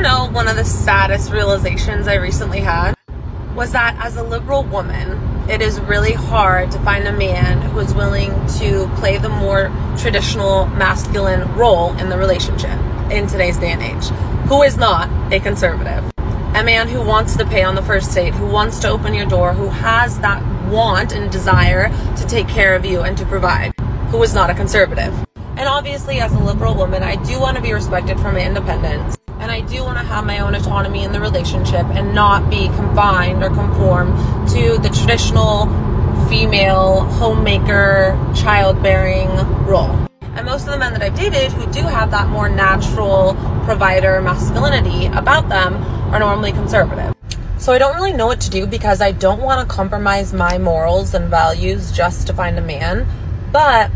know one of the saddest realizations I recently had? Was that as a liberal woman, it is really hard to find a man who is willing to play the more traditional masculine role in the relationship in today's day and age, who is not a conservative. A man who wants to pay on the first date, who wants to open your door, who has that want and desire to take care of you and to provide, who is not a conservative. And obviously, as a liberal woman, I do want to be respected for my independence. And I do want to have my own autonomy in the relationship and not be confined or conform to the traditional female homemaker, childbearing role. And most of the men that I've dated who do have that more natural provider masculinity about them are normally conservative. So I don't really know what to do because I don't want to compromise my morals and values just to find a man. But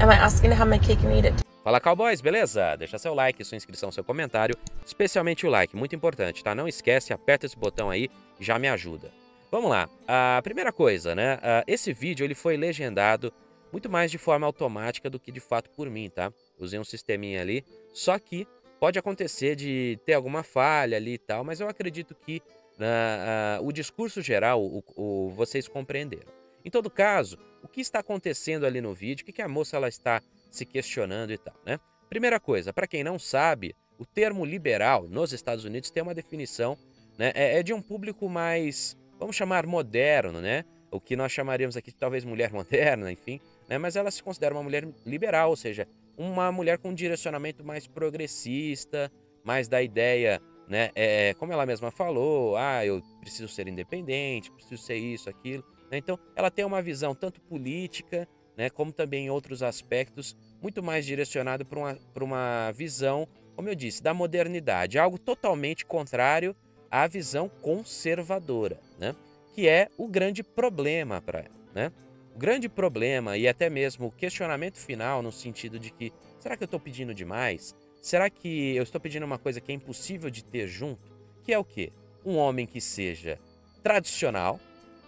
am I asking to have my cake and eat it? Fala cowboys, beleza? Deixa seu like, sua inscrição, seu comentário, especialmente o like, muito importante, tá? Não esquece, aperta esse botão aí, já me ajuda. Vamos lá. A primeira coisa, né? Esse vídeo ele foi legendado muito mais de forma automática do que de fato por mim, tá? Usei um sisteminha ali, só que pode acontecer de ter alguma falha ali e tal, mas eu acredito que uh, uh, o discurso geral, o, o, vocês compreenderam. Em todo caso, o que está acontecendo ali no vídeo, o que, que a moça ela está se questionando e tal, né? Primeira coisa, para quem não sabe, o termo liberal nos Estados Unidos tem uma definição, né? É, é, de um público mais, vamos chamar moderno, né? O que nós chamaríamos aqui de talvez mulher moderna, enfim, né? Mas ela se considera uma mulher liberal, ou seja, uma mulher com um direcionamento mais progressista, mais da ideia, né? É, como ela mesma falou, ah, eu preciso ser independente, preciso ser isso, aquilo. Né? Então, ela tem uma visão tanto política né, como também em outros aspectos, muito mais direcionado para uma, uma visão, como eu disse, da modernidade, algo totalmente contrário à visão conservadora, né, que é o grande problema para ela. Né? O grande problema e até mesmo o questionamento final, no sentido de que será que eu estou pedindo demais? Será que eu estou pedindo uma coisa que é impossível de ter junto? Que é o quê? Um homem que seja tradicional,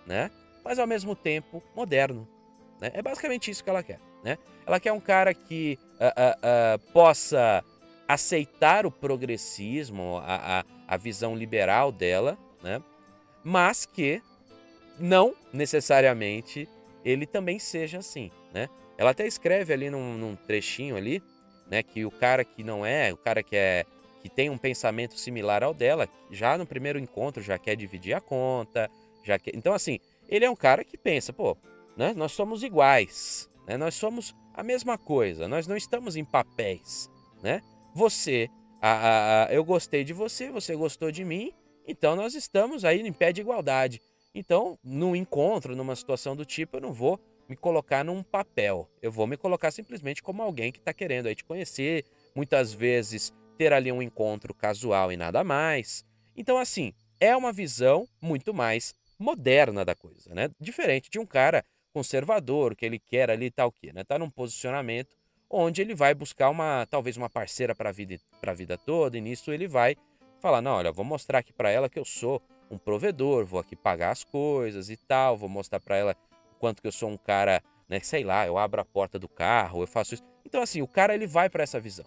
né? mas ao mesmo tempo moderno. Né? É basicamente isso que ela quer. Né? Ela quer um cara que uh, uh, uh, possa aceitar o progressismo, a, a, a, visão liberal dela, né? mas que não necessariamente ele também seja assim. Né? Ela até escreve ali num, num trechinho ali né, que o cara que não é, o cara que é que tem um pensamento similar ao dela, já no primeiro encontro já quer dividir a conta, já quer... Então assim, ele é um cara que pensa, pô, né? Nós somos iguais, né? nós somos a mesma coisa, nós não estamos em papéis. Né? Você, a, a, eu gostei de você, você gostou de mim, então nós estamos aí em pé de igualdade. Então, num encontro, numa situação do tipo, eu não vou me colocar num papel, eu vou me colocar simplesmente como alguém que está querendo aí te conhecer, muitas vezes ter ali um encontro casual e nada mais. Então, assim, é uma visão muito mais moderna da coisa, né? Diferente de um cara conservador, que ele quer ali tal que, né? Tá num posicionamento onde ele vai buscar uma talvez uma parceira para vida para vida toda, e nisso ele vai falar: "Não, olha, vou mostrar aqui para ela que eu sou um provedor, vou aqui pagar as coisas e tal, vou mostrar para ela o quanto que eu sou um cara, né, sei lá, eu abro a porta do carro, eu faço isso". Então assim, o cara ele vai para essa visão.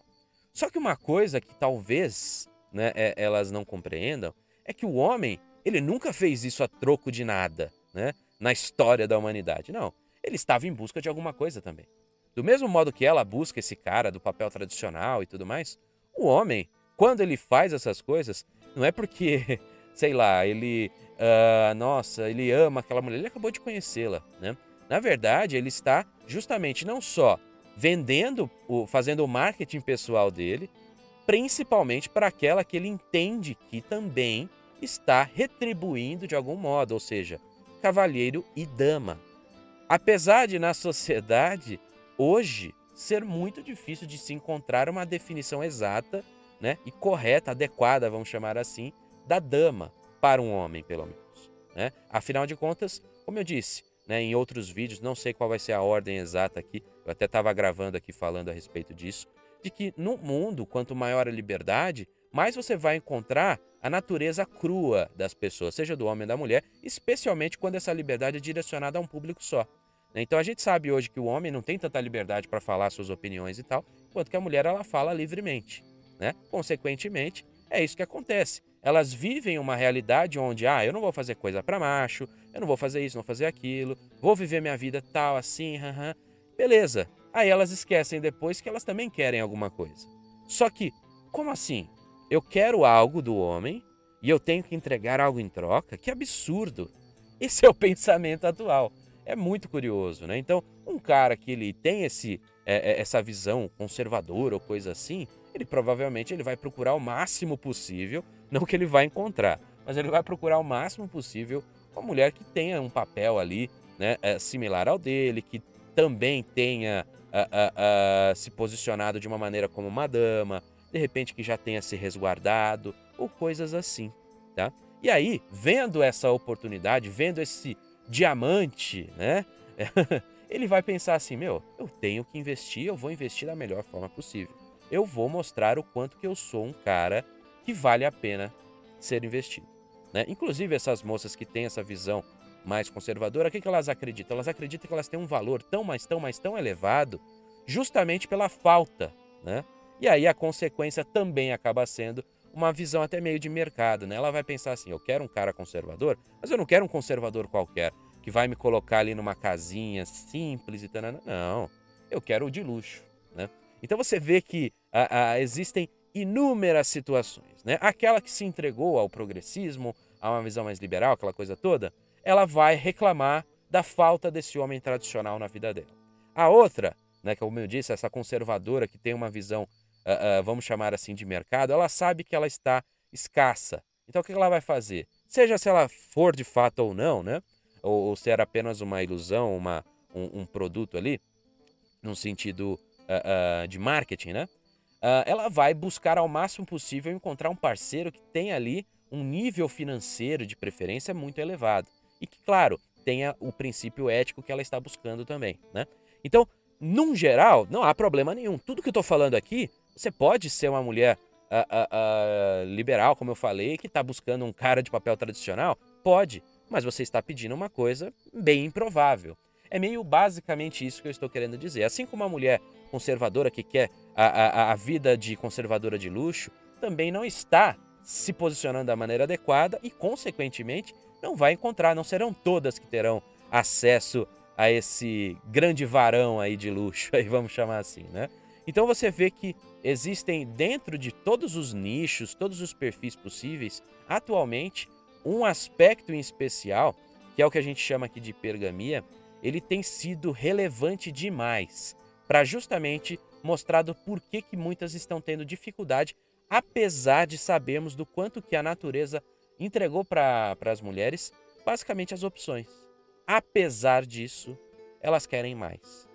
Só que uma coisa que talvez, né, é, elas não compreendam é que o homem, ele nunca fez isso a troco de nada, né? Na história da humanidade. Não, ele estava em busca de alguma coisa também. Do mesmo modo que ela busca esse cara do papel tradicional e tudo mais, o homem, quando ele faz essas coisas, não é porque, sei lá, ele, uh, nossa, ele ama aquela mulher, ele acabou de conhecê-la, né? Na verdade, ele está justamente não só vendendo, fazendo o marketing pessoal dele, principalmente para aquela que ele entende que também está retribuindo de algum modo, ou seja, cavalheiro e dama. Apesar de na sociedade hoje ser muito difícil de se encontrar uma definição exata, né, e correta, adequada, vamos chamar assim, da dama para um homem, pelo menos, né? Afinal de contas, como eu disse, né, em outros vídeos, não sei qual vai ser a ordem exata aqui, eu até estava gravando aqui falando a respeito disso, de que no mundo, quanto maior a liberdade, mais você vai encontrar a natureza crua das pessoas, seja do homem ou da mulher, especialmente quando essa liberdade é direcionada a um público só. Né? Então a gente sabe hoje que o homem não tem tanta liberdade para falar suas opiniões e tal, enquanto que a mulher ela fala livremente. Né? Consequentemente, é isso que acontece. Elas vivem uma realidade onde, ah, eu não vou fazer coisa para macho, eu não vou fazer isso, não vou fazer aquilo, vou viver minha vida tal, assim. Beleza. Aí elas esquecem depois que elas também querem alguma coisa. Só que, como assim? Eu quero algo do homem e eu tenho que entregar algo em troca? Que absurdo! Esse é o pensamento atual. É muito curioso, né? Então, um cara que ele tem esse, é, é, essa visão conservadora ou coisa assim, ele provavelmente ele vai procurar o máximo possível, não que ele vai encontrar, mas ele vai procurar o máximo possível uma mulher que tenha um papel ali, né, é, similar ao dele, que também tenha se posicionado de uma maneira como uma dama, de repente que já tenha se resguardado ou coisas assim, tá? E aí, vendo essa oportunidade, vendo esse diamante, né? Ele vai pensar assim, meu, eu tenho que investir, eu vou investir da melhor forma possível. Eu vou mostrar o quanto que eu sou um cara que vale a pena ser investido. Né? Inclusive essas moças que têm essa visão mais conservadora, o que, que elas acreditam? Elas acreditam que elas têm um valor tão, mais tão, mais tão elevado justamente pela falta, né? E aí a consequência também acaba sendo uma visão até meio de mercado, né? Ela vai pensar assim, eu quero um cara conservador, mas eu não quero um conservador qualquer, que vai me colocar ali numa casinha simples e tal. Não, eu quero o de luxo, né? Então você vê que a, a, existem inúmeras situações, né? Aquela que se entregou ao progressismo, a uma visão mais liberal, aquela coisa toda, ela vai reclamar da falta desse homem tradicional na vida dela. A outra, né, que como eu disse, essa conservadora que tem uma visão, uh, uh, vamos chamar assim, de mercado, ela sabe que ela está escassa. Então o que ela vai fazer? Seja se ela for de fato ou não, né? Ou, ou se era apenas uma ilusão, uma, um, um produto ali, num sentido uh, de marketing, né? ela vai buscar ao máximo possível encontrar um parceiro que tenha ali um nível financeiro de preferência muito elevado e que, claro, tenha o princípio ético que ela está buscando também, né? Então, num geral, não há problema nenhum. Tudo que eu estou falando aqui, você pode ser uma mulher uh, uh, uh, liberal, como eu falei, que está buscando um cara de papel tradicional? Pode, mas você está pedindo uma coisa bem improvável. É meio basicamente isso que eu estou querendo dizer. Assim como uma mulher conservadora que quer a, a, a vida de conservadora de luxo, também não está se posicionando da maneira adequada e, consequentemente, não vai encontrar, não serão todas que terão acesso a esse grande varão aí de luxo, aí vamos chamar assim, né? Então você vê que existem dentro de todos os nichos, todos os perfis possíveis, atualmente um aspecto em especial, que é o que a gente chama aqui de pergamia, ele tem sido relevante demais para justamente mostrar do porquê que muitas estão tendo dificuldade, apesar de sabermos do quanto que a natureza entregou para as mulheres basicamente as opções. Apesar disso, elas querem mais.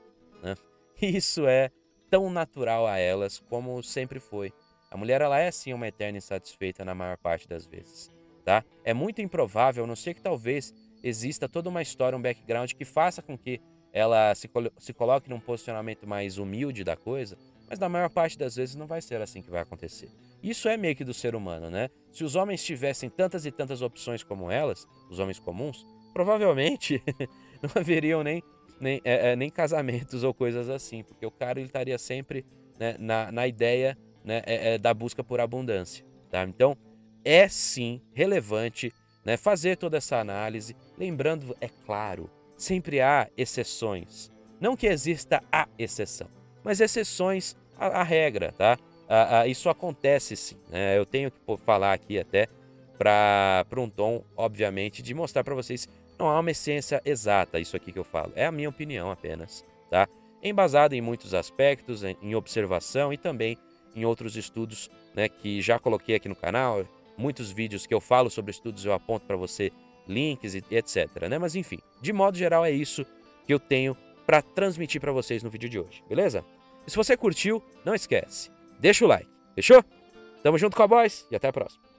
Né? Isso é tão natural a elas como sempre foi. A mulher ela é sim uma eterna insatisfeita na maior parte das vezes. Tá? É muito improvável, a não ser que talvez exista toda uma história, um background que faça com que ela se, se coloque num posicionamento mais humilde da coisa, mas na maior parte das vezes não vai ser assim que vai acontecer. Isso é meio que do ser humano, né? Se os homens tivessem tantas e tantas opções como elas, os homens comuns, provavelmente não haveriam nem, nem, é, é, nem casamentos ou coisas assim, porque o cara ele estaria sempre né, na, na ideia né, é, é, da busca por abundância. Tá? Então, é sim relevante né, fazer toda essa análise, lembrando, é claro, sempre há exceções. Não que exista a exceção, mas exceções à, à regra, tá? Isso acontece sim. Né? Eu tenho que falar aqui até para um tom, obviamente, de mostrar para vocês não há uma essência exata isso aqui que eu falo. É a minha opinião apenas, tá? Embasada em muitos aspectos, em observação e também em outros estudos né, que já coloquei aqui no canal, muitos vídeos que eu falo sobre estudos eu aponto para você links e etc. Né? Mas enfim, de modo geral é isso que eu tenho para transmitir para vocês no vídeo de hoje, beleza? E se você curtiu, não esquece, deixa o like, fechou? Tamo junto, cowboys, e até a próxima.